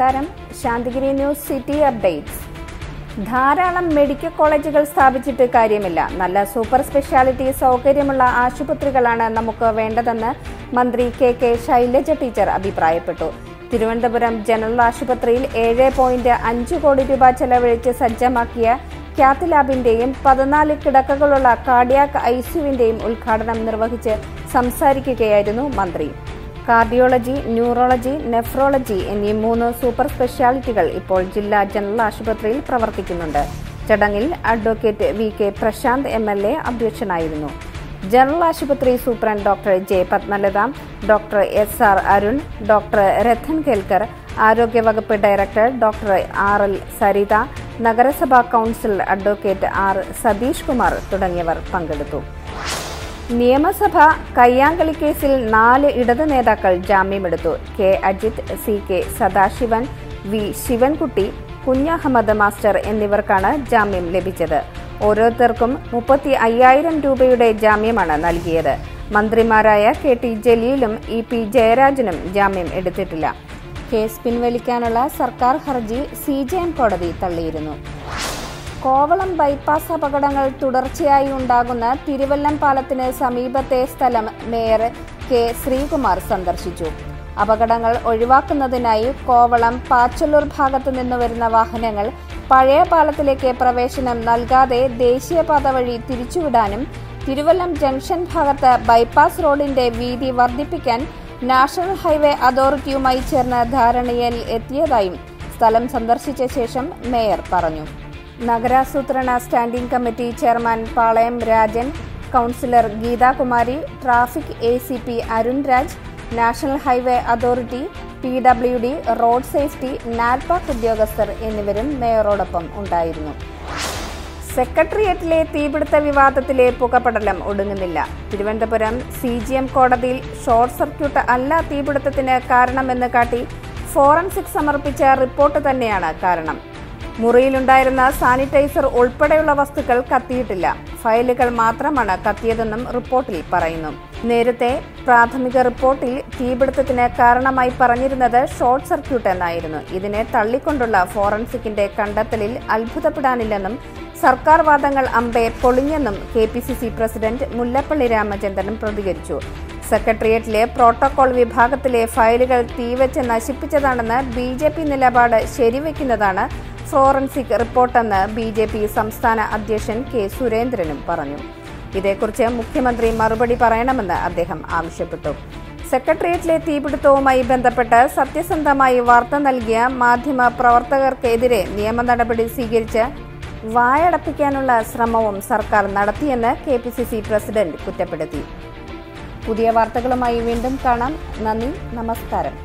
നമസ്കാരം. Santhigiri news city updates. ധാരാളം medical കോളേജുകൾ സ്ഥാപിച്ചിട്ട് കാര്യമില്ല. നല്ല സൂപ്പർ സ്പെഷ്യാലിറ്റി സൗകര്യമുള്ള ആശുപത്രികളാണ് നമുക്ക് വേണ്ടതെന്ന് മന്ത്രി കെ കെ ശൈലജ ടീച്ചർ അഭിപ്രായപ്പെട്ടു. തിരുവനന്തപുരം ജനറൽ ആശുപത്രിയിൽ ഏഴ് പോയിന്റ് അഞ്ച് കോടി രൂപ ചെലവഴിച്ച് സജ്ജമാക്കിയ ക്യാത്ത് ലാബിന്റെയും പതിനാല് കിടക്കകളുള്ള കാർഡിയാക് ഐസിയുവിന്റെയും ഉദ്ഘാടനം നിർവഹിച്ച് സംസാരിക്കുകയായിരുന്നു മന്ത്രി. കാർഡിയോളജി ന്യൂറോളജി നെഫ്രോളജി എന്നീ മൂന്ന് സൂപ്പർ സ്പെഷ്യാലിറ്റികൾ ഇപ്പോൾ ജില്ലാ ജനറൽ ആശുപത്രിയിൽ പ്രവർത്തിക്കുന്നുണ്ട്. ചടങ്ങിൽ advocate V K Prashanth M L A അധ്യക്ഷനായിരുന്നു. ജനറൽ ആശുപത്രി superintendent doctor J Padmalatha doctor S R Arun doctor Rathan Kelkar ആരോഗ്യവകുപ്പ് director doctor R L Saritha നഗരസഭാ council advocate R Satheesh Kumar തുടങ്ങിയവർ പങ്കെടുത്തു. നിയമസഭ കയ്യാങ്കളി കേസിൽ നാല് ഇടത് നേതാക്കൾ ജാമ്യമെടുത്തു. K. Ajith C. K. Sadasivan V. Sivankutty Kunhahammad master എന്നിവർക്കാണ് ജാമ്യം ലഭിച്ചത്. ഓരോരുത്തർക്കും മുപ്പത്തി അയ്യായിരം രൂപയുടെ ജാമ്യമാണ് നൽകിയത്. മന്ത്രിമാരായ കെ. ടി. ജലീലും ഇ. പി. ജയരാജനും ജാമ്യം എടുത്തിട്ടില്ല. കേസ് പിൻവലിക്കാനുള്ള സർക്കാർ ഹർജി സി. കോടതി തള്ളിയിരുന്നു. കോവളം ബൈപ്പാസ് അപകടങ്ങൾ തുടർച്ചയായി ഉണ്ടാകുന്ന തിരുവല്ലം പാലത്തിന് സമീപത്തെ സ്ഥലം മേയർ കെ ശ്രീകുമാർ സന്ദർശിച്ചു. അപകടങ്ങൾ ഒഴിവാക്കുന്നതിനായി കോവളം പാച്ചല്ലൂർ ഭാഗത്തു നിന്ന് വരുന്ന വാഹനങ്ങൾ പഴയ പാലത്തിലേക്ക് പ്രവേശനം നൽകാതെ ദേശീയപാത വഴി തിരിച്ചുവിടാനും തിരുവല്ലം ജംഗ്ഷൻ ഭാഗത്ത് ബൈപ്പാസ് റോഡിന്റെ വീതി വർദ്ധിപ്പിക്കാൻ നാഷണൽ ഹൈവേ അതോറിറ്റിയുമായി ചേർന്ന് ധാരണയിൽ എത്തിയതായും സ്ഥലം സന്ദർശിച്ച ശേഷം മേയർ പറഞ്ഞു. നഗരാസൂത്രണ standing committee chairman Palayam Rajan councillor Geethakumari traffic A C P Arun Raj national highway authority P W D road safety NATPAC ഉദ്യോഗസ്ഥർ എന്നിവരും മേയറോടൊപ്പം ഉണ്ടായിരുന്നു. സെക്രട്ടേറിയറ്റിലെ തീപിടുത്ത വിവാദത്തിലെ പുകപടലം ഒടുങ്ങുന്നില്ല. തിരുവനന്തപുരം സി ജി എം കോടതിയിൽ ഷോർട്ട് സർക്യൂട്ട് അല്ല തീപിടുത്തത്തിന് കാരണമെന്ന് കാട്ടി ഫോറൻസിക് സമർപ്പിച്ച റിപ്പോർട്ട് തന്നെയാണ് കാരണം. മുറിയിലുണ്ടായിരുന്ന സാനിറ്റൈസർ ഉൾപ്പെടെയുള്ള വസ്തുക്കൾ കത്തിയിട്ടില്ല. ഫയലുകൾ മാത്രമാണ് കത്തിയതെന്നും റിപ്പോർട്ടിൽ പറയുന്നു. നേരത്തെ പ്രാഥമിക റിപ്പോർട്ടിൽ തീപിടുത്തത്തിന് കാരണമായി പറഞ്ഞിരുന്നത് ഷോർട്ട് സർക്യൂട്ട് എന്നായിരുന്നു. ഇതിനെ തള്ളിക്കൊണ്ടുള്ള ഫോറൻസിക്കിന്റെ കണ്ടെത്തലിൽ അത്ഭുതപ്പെടാനില്ലെന്നും സർക്കാർ വാദങ്ങൾ അമ്പെ പൊളിഞ്ഞെന്നും K P C C president Mullappally Ramachandran പ്രതികരിച്ചു. സെക്രട്ടേറിയറ്റിലെ പ്രോട്ടോകോൾ വിഭാഗത്തിലെ ഫയലുകൾ തീവച്ച് നശിപ്പിച്ചതാണെന്ന് ബി ജെ പി നിലപാട് ശരിവെക്കുന്നതാണ് ഫോറൻസിക് റിപ്പോർട്ടെന്ന് ബി ജെ പി സംസ്ഥാന അധ്യക്ഷൻ കെ സുരേന്ദ്രനും പറഞ്ഞു. ഇതേക്കുറിച്ച് മുഖ്യമന്ത്രി മറുപടി പറയണമെന്ന് അദ്ദേഹം ആവശ്യപ്പെട്ടു. സെക്രട്ടേറിയറ്റിലെ തീപിടുത്തവുമായി ബന്ധപ്പെട്ട് സത്യസന്ധമായി വാർത്ത നൽകിയ മാധ്യമ പ്രവർത്തകർക്കെതിരെ നിയമ നടപടി സ്വീകരിച്ച് വായടപ്പിക്കാനുള്ള ശ്രമവും സർക്കാർ നടത്തിയെന്ന് K P C C president കുറ്റപ്പെടുത്തി. പുതിയ വാർത്തകളുമായി വീണ്ടും കാണാം. നന്ദി നമസ്കാരം.